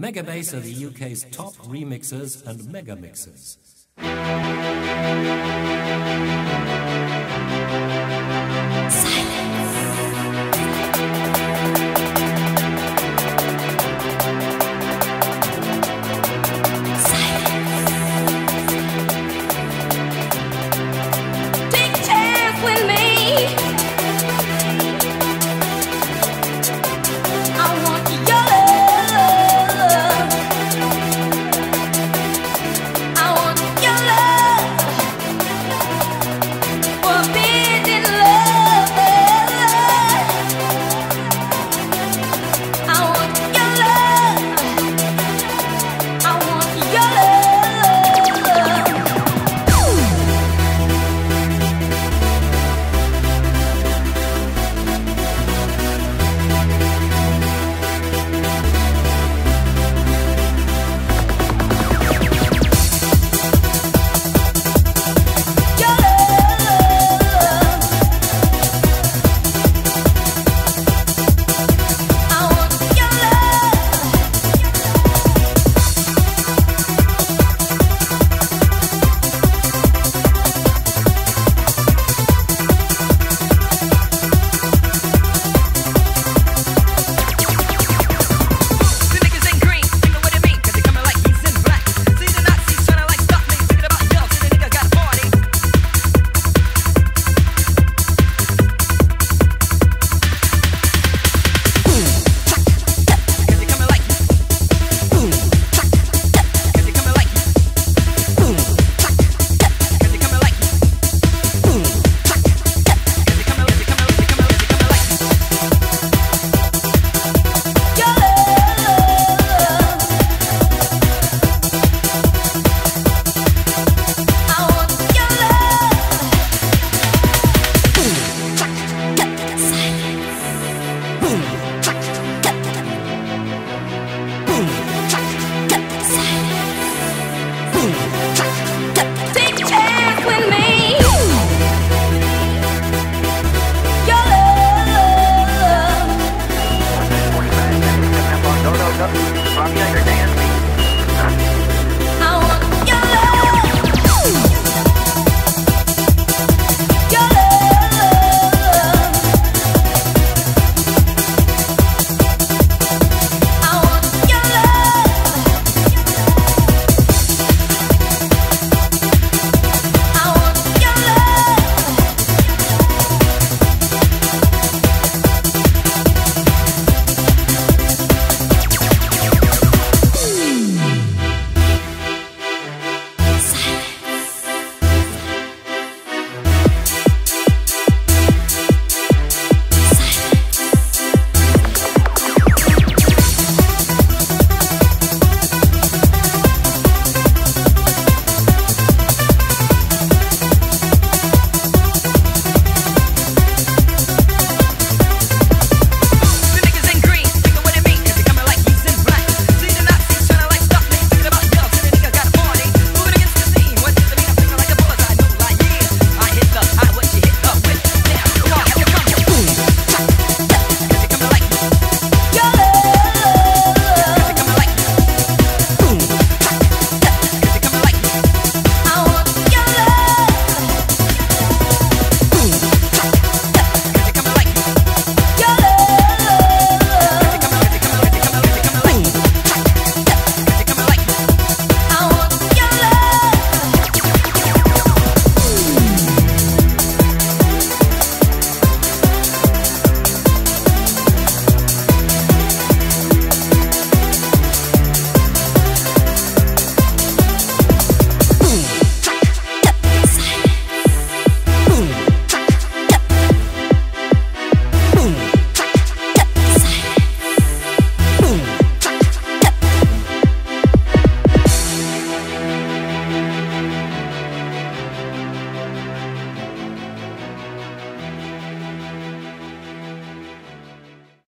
Megabase are the UK's top remixers and megamixers.